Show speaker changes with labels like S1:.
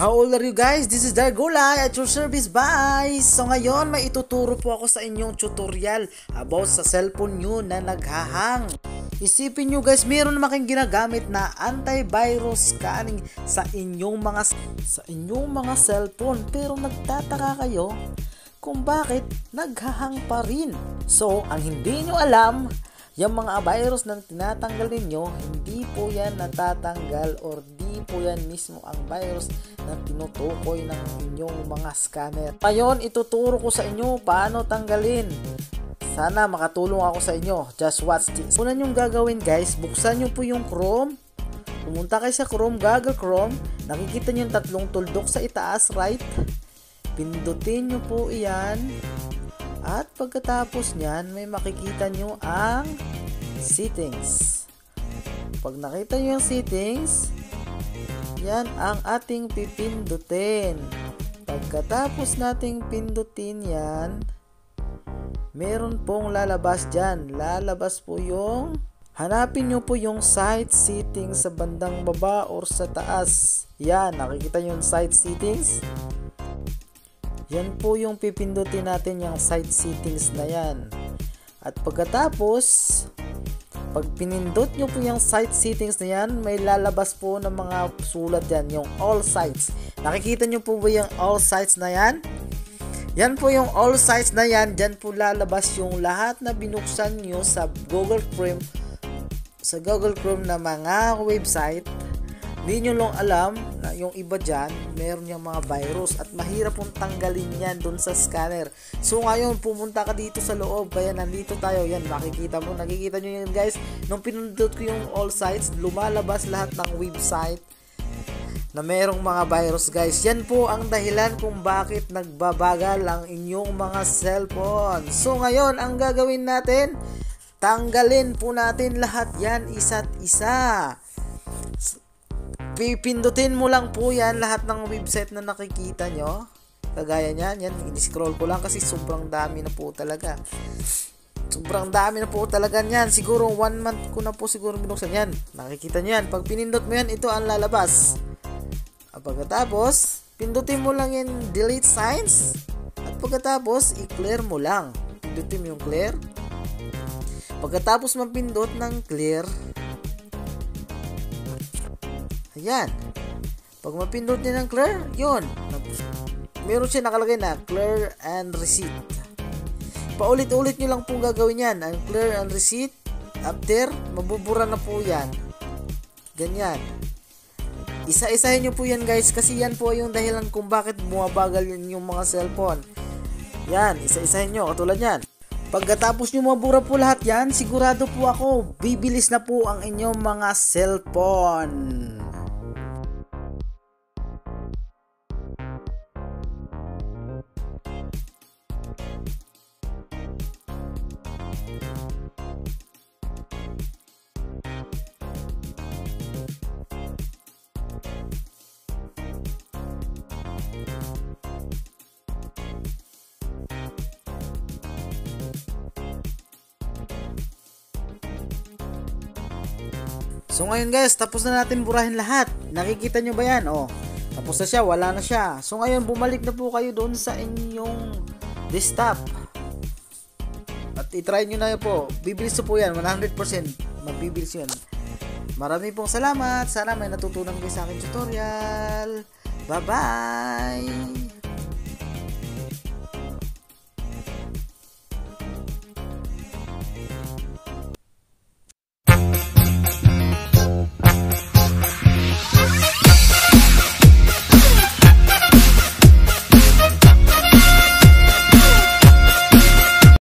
S1: How old are you guys? This is Dargulay at your service bye! So ngayon may ituturo po ako sa inyong tutorial about sa cellphone nyo na naghahang. Isipin nyo guys, meron naman kayong ginagamit na antivirus scanning sa inyong mga sa inyong mga cellphone pero nagtataka kayo kung bakit naghahang pa rin. So, ang hindi nyo alam, yung mga virus na tinatanggal ninyo, hindi po yan natatanggal or di po yan mismo ang virus na tinutukoy ng inyong mga scanner. Ngayon, ituturo ko sa inyo paano tanggalin. Sana makatulong ako sa inyo. Just watch this. Una nyong gagawin guys, buksan nyo po yung Chrome. Pumunta kayo sa Chrome, Google Chrome. Nakikita nyo yung tatlong tuldok sa itaas, right? Pindutin nyo po iyan. At pagkatapos niyan, may makikita nyo ang settings. Pag nakita nyo yung settings, yan ang ating pipindutin. Pagkatapos nating pindutin yan, meron pong lalabas dyan. Lalabas po yung, hanapin nyo po yung site settings sa bandang baba or sa taas. Yan, nakikita nyo yung site settings. Yan po yung pipindutin natin yung site settings na yan. At pagkatapos, pag pinindot nyo po yung site settings na yan, may lalabas po ng mga sulat yan, yung all sites. Nakikita nyo po ba yung all sites na yan? Yan po yung all sites na yan, dyan po lalabas yung lahat na binuksan nyo sa Google Chrome sa Google Chrome na mga website hindi nyo lang alam na yung iba dyan, meron yung mga virus at mahirap pong tanggalin yan dun sa scanner. So ngayon, pumunta ka dito sa loob, kaya nandito tayo, yan, makikita mo, nakikita nyo yan guys. Nung pinundot ko yung all sites, lumalabas lahat ng website na merong mga virus guys. Yan po ang dahilan kung bakit nagbabagal ang inyong mga cellphone. So ngayon, ang gagawin natin, tanggalin po natin lahat yan isa't isa pipindutin mo lang po yan lahat ng website na nakikita nyo. Kagaya niyan, yan, i-scroll ko lang kasi sobrang dami na po talaga. Sobrang dami na po talaga niyan. Siguro one month ko na po siguro binuksan yan. Nakikita nyo yan. Pag pinindot mo yan, ito ang lalabas. At pagkatapos, pindutin mo lang yung delete signs. At pagkatapos, i-clear mo lang. Pindutin mo yung clear. Pagkatapos mapindot ng clear, Ayan. Pag mapindot niya ng clear, yun. Meron siya nakalagay na clear and receipt. Paulit-ulit nyo lang pong gagawin yan. Ang clear and receipt. After, mabubura na po yan. Ganyan. Isa-isahin nyo po yan guys kasi yan po yung dahilan kung bakit bumabagal yung mga cellphone. Yan, isa-isahin nyo. Katulad yan. Pagkatapos nyo mabura po lahat yan, sigurado po ako, bibilis na po ang inyong mga cellphone. So ngayon guys, tapos na natin burahin lahat. Nakikita nyo ba yan? Oh, tapos na siya, wala na siya. So ngayon, bumalik na po kayo doon sa inyong desktop. At itry nyo na po. Bibilis po yan, 100%. Mabibilis yun. Marami pong salamat. Sana may natutunan kayo sa akin tutorial. Bye-bye!